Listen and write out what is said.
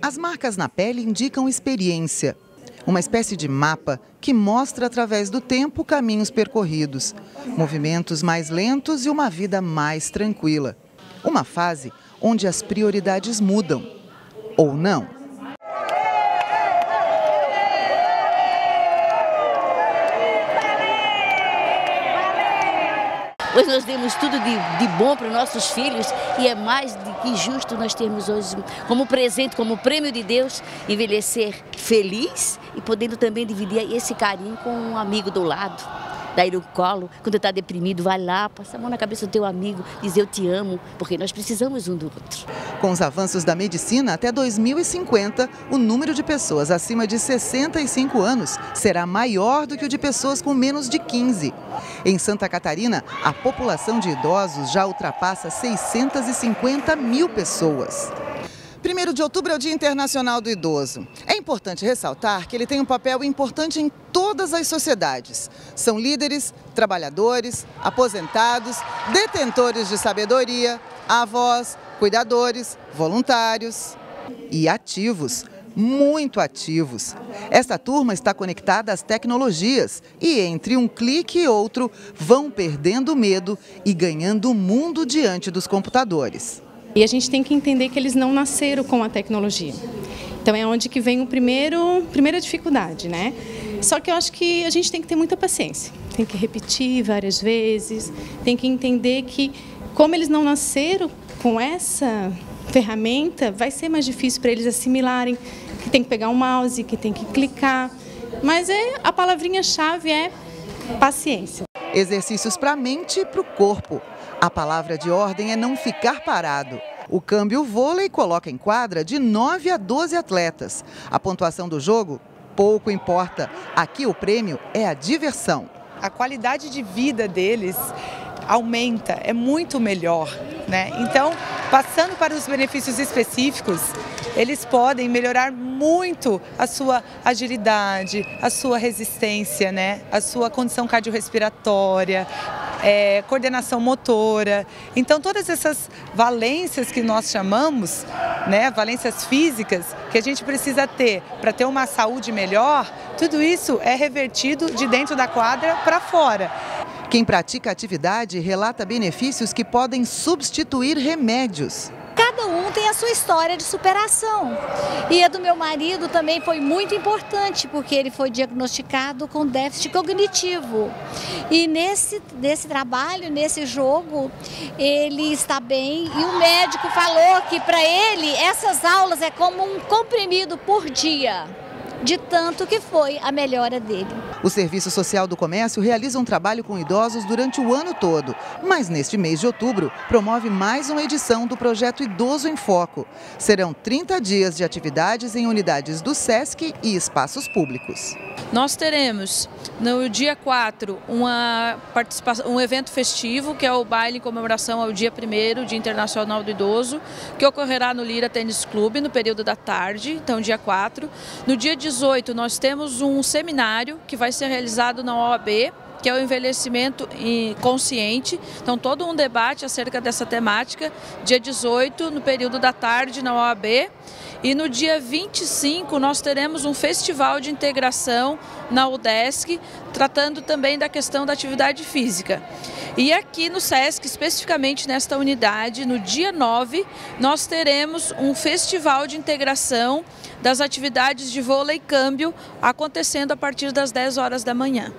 As marcas na pele indicam experiência. Uma espécie de mapa que mostra através do tempo caminhos percorridos, movimentos mais lentos e uma vida mais tranquila. Uma fase onde as prioridades mudam. Ou não. Hoje nós demos tudo de, de bom para os nossos filhos e é mais do que justo nós termos hoje como presente, como prêmio de Deus, envelhecer feliz e podendo também dividir esse carinho com um amigo do lado dar ele o colo. Quando está deprimido, vai lá, passa a mão na cabeça do teu amigo, diz eu te amo, porque nós precisamos um do outro. Com os avanços da medicina, até 2050, o número de pessoas acima de 65 anos será maior do que o de pessoas com menos de 15. Em Santa Catarina, a população de idosos já ultrapassa 650 mil pessoas. 1 de outubro é o Dia Internacional do Idoso. É importante ressaltar que ele tem um papel importante em todas as sociedades. São líderes, trabalhadores, aposentados, detentores de sabedoria, avós, cuidadores, voluntários e ativos muito ativos. Esta turma está conectada às tecnologias e, entre um clique e outro, vão perdendo medo e ganhando o mundo diante dos computadores. E a gente tem que entender que eles não nasceram com a tecnologia. Então é onde que vem o primeiro, primeira dificuldade, né? Só que eu acho que a gente tem que ter muita paciência. Tem que repetir várias vezes, tem que entender que como eles não nasceram com essa ferramenta, vai ser mais difícil para eles assimilarem que tem que pegar um mouse, que tem que clicar. Mas é a palavrinha-chave é paciência. Exercícios para a mente e para o corpo. A palavra de ordem é não ficar parado. O câmbio vôlei coloca em quadra de 9 a 12 atletas. A pontuação do jogo pouco importa. Aqui o prêmio é a diversão. A qualidade de vida deles aumenta, é muito melhor. Né? Então, passando para os benefícios específicos, eles podem melhorar muito a sua agilidade, a sua resistência, né? a sua condição cardiorrespiratória, é, coordenação motora. Então, todas essas valências que nós chamamos, né, valências físicas, que a gente precisa ter para ter uma saúde melhor, tudo isso é revertido de dentro da quadra para fora. Quem pratica atividade relata benefícios que podem substituir remédios cada um tem a sua história de superação. E a do meu marido também foi muito importante, porque ele foi diagnosticado com déficit cognitivo. E nesse, nesse trabalho, nesse jogo, ele está bem. E o médico falou que para ele essas aulas é como um comprimido por dia de tanto que foi a melhora dele. O Serviço Social do Comércio realiza um trabalho com idosos durante o ano todo, mas neste mês de outubro promove mais uma edição do projeto Idoso em Foco. Serão 30 dias de atividades em unidades do SESC e espaços públicos. Nós teremos no dia 4 uma participação, um evento festivo, que é o baile em comemoração ao dia 1 Dia Internacional do Idoso, que ocorrerá no Lira Tênis Clube no período da tarde, então dia 4. No dia 18 nós temos um seminário que vai ser realizado na OAB, que é o envelhecimento consciente. Então, todo um debate acerca dessa temática, dia 18, no período da tarde, na OAB. E no dia 25, nós teremos um festival de integração na UDESC, tratando também da questão da atividade física. E aqui no SESC, especificamente nesta unidade, no dia 9, nós teremos um festival de integração das atividades de vôlei câmbio acontecendo a partir das 10 horas da manhã.